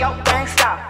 yo, gangsta.